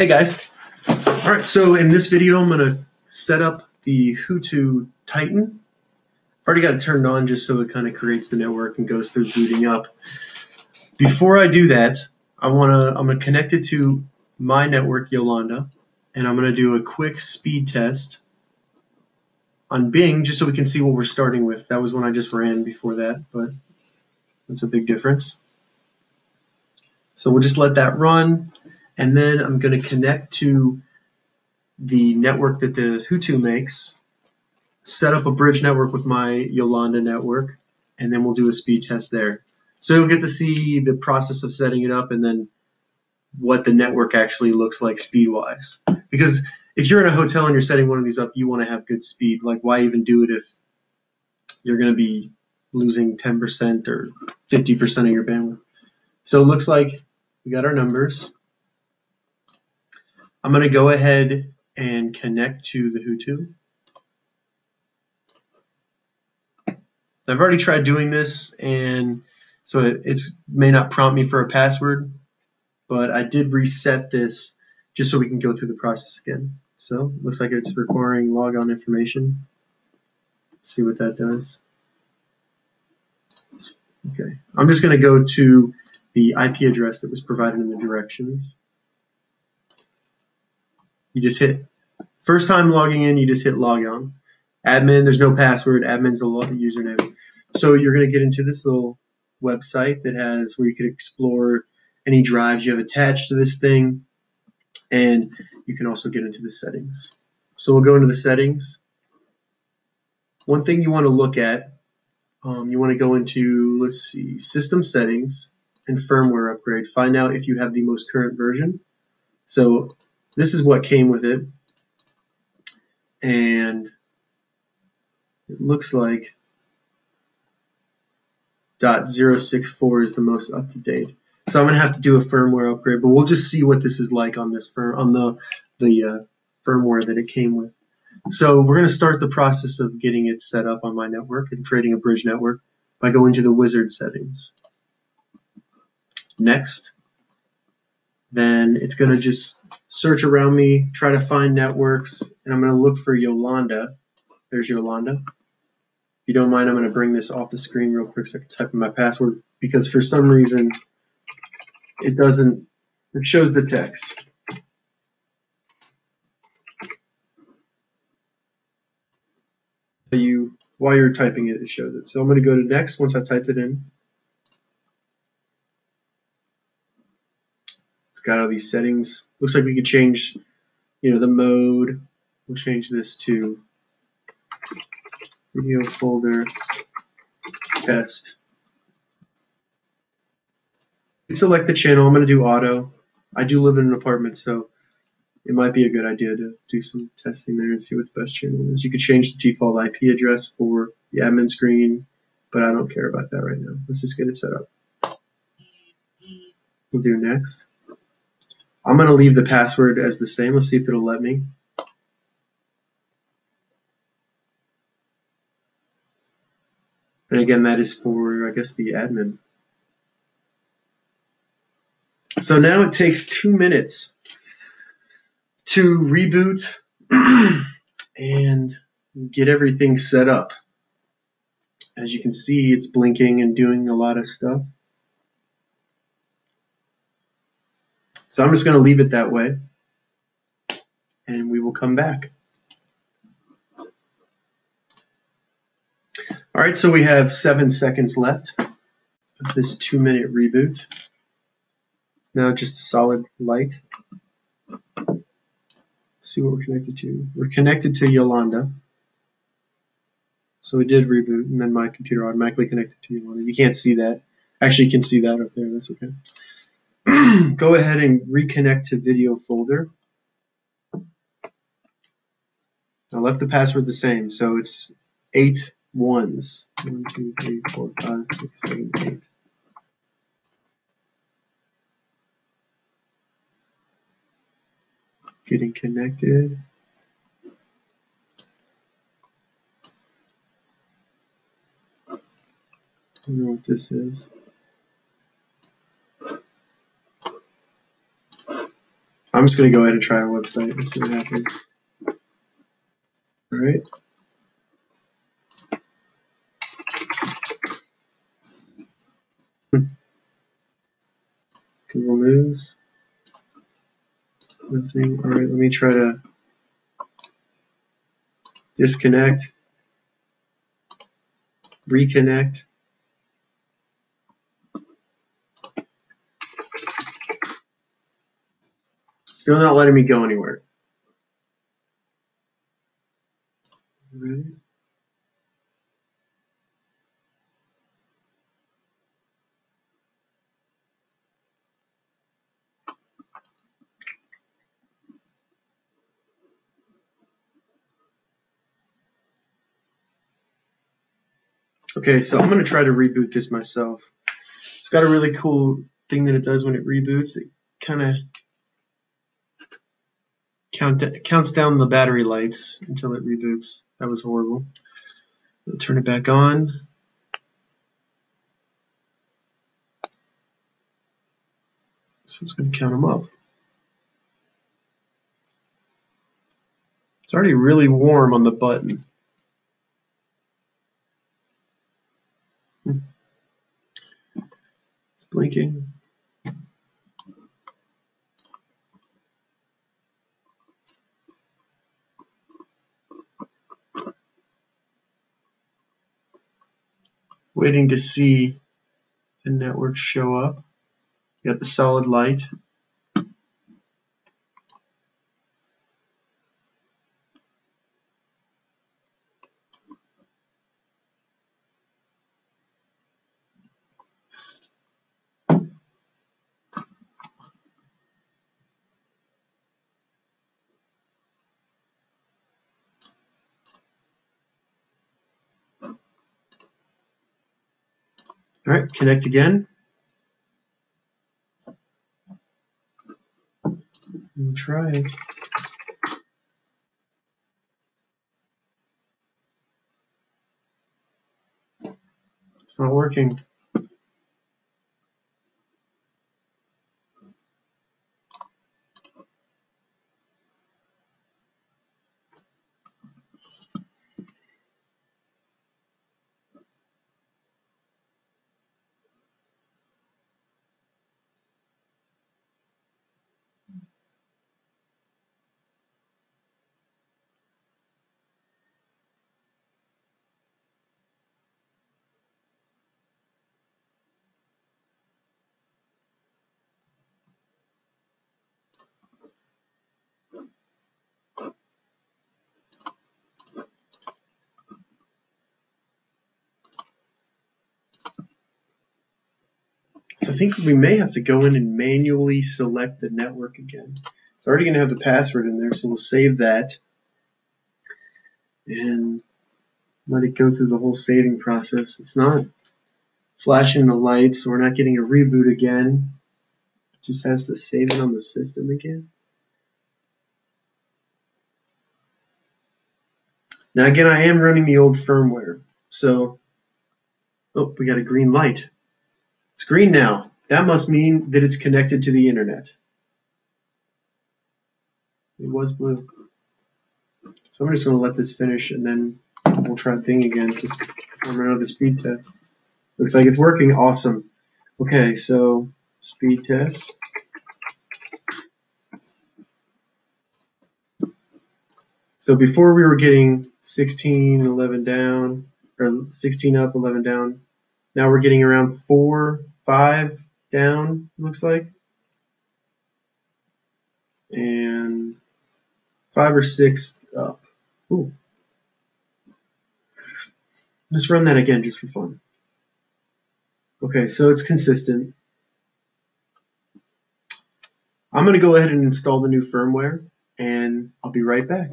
Hey guys. All right, so in this video, I'm gonna set up the HooToo Titan. I've already got it turned on just so it kind of creates the network and goes through booting up. Before I do that, I wanna, I'm gonna connect it to my network, Yolanda, and I'm gonna do a quick speed test on Bing just so we can see what we're starting with. That was one I just ran before that, but that's a big difference. So we'll just let that run and then I'm going to connect to the network that the HooToo makes, set up a bridge network with my Yolanda network, and then we'll do a speed test there. So you'll get to see the process of setting it up and then what the network actually looks like speed-wise. Because if you're in a hotel and you're setting one of these up, you want to have good speed. Like, why even do it if you're going to be losing 10% or 50% of your bandwidth? So it looks like we got our numbers. I'm going to go ahead and connect to the HooToo. I've already tried doing this and so it it's, may not prompt me for a password, but I did reset this just so we can go through the process again. So looks like it's requiring logon information. Let's see what that does. Okay, I'm just going to go to the IP address that was provided in the directions. You just hit, first time logging in, you just hit log on. Admin, there's no password, admin's the username. So you're going to get into this little website that has where you can explore any drives you have attached to this thing, and you can also get into the settings. So we'll go into the settings. One thing you want to look at, um, you want to go into, let's see, system settings and firmware upgrade. Find out if you have the most current version. So this is what came with it. And it looks like .064 is the most up to date. So I'm gonna have to do a firmware upgrade, but we'll just see what this is like on this firm on the the uh, firmware that it came with. So we're gonna start the process of getting it set up on my network and creating a bridge network by going to the wizard settings. Next, then it's going to just search around me, try to find networks, and I'm going to look for Yolanda. There's Yolanda. If you don't mind, I'm going to bring this off the screen real quick so I can type in my password because for some reason it doesn't, it shows the text. You, while you're typing it, it shows it. So I'm going to go to next once I typed it in. It's got all these settings. Looks like we could change, you know, the mode. We'll change this to video folder test. Select the channel. I'm going to do auto. I do live in an apartment, so it might be a good idea to do some testing there and see what the best channel is. You could change the default IP address for the admin screen, but I don't care about that right now. Let's just get it set up. We'll do next. I'm going to leave the password as the same. Let's see if it'll let me. And again, that is for, I guess, the admin. So now it takes two minutes to reboot and get everything set up. As you can see, it's blinking and doing a lot of stuff. So I'm just going to leave it that way and we will come back. All right, so we have seven seconds left of this two minute reboot. Now just solid light. Let's see what we're connected to. We're connected to Yolanda. So we did reboot and then my computer automatically connected to Yolanda. You can't see that. Actually, you can see that up there. That's okay. go ahead and reconnect to video folder. I left the password the same, so it's eight ones. One, two, three, four, five, six, seven, eight. Getting connected. I don't know what this is. I'm just going to go ahead and try our website and see what happens. All right. Hmm. Google News. Nothing. All right, let me try to disconnect, reconnect. Still not letting me go anywhere. Ready? Okay, so I'm going to try to reboot this myself. It's got a really cool thing that it does when it reboots. It kind of count, counts down the battery lights until it reboots. That was horrible. I'll turn it back on. So it's going to count them up. It's already really warm on the button. Hmm. It's blinking. Waiting to see the network show up. You got the solid light. All right, connect again. And try it. It's not working. So I think we may have to go in and manually select the network again. It's already going to have the password in there, so we'll save that and let it go through the whole saving process. It's not flashing the lights, so we're not getting a reboot again. It just has to save it on the system again. Now again, I am running the old firmware, so, oh, we got a green light. It's green now. That must mean that it's connected to the internet. It was blue. So I'm just going to let this finish and then we'll try thing again just perform another speed test. Looks like it's working. Awesome. Okay, so speed test. So before we were getting 16, 11 down, or 16 up, 11 down. Now we're getting around 4, five down, looks like. And five or six up. Ooh. Let's run that again just for fun. Okay, so it's consistent. I'm going to go ahead and install the new firmware, and I'll be right back.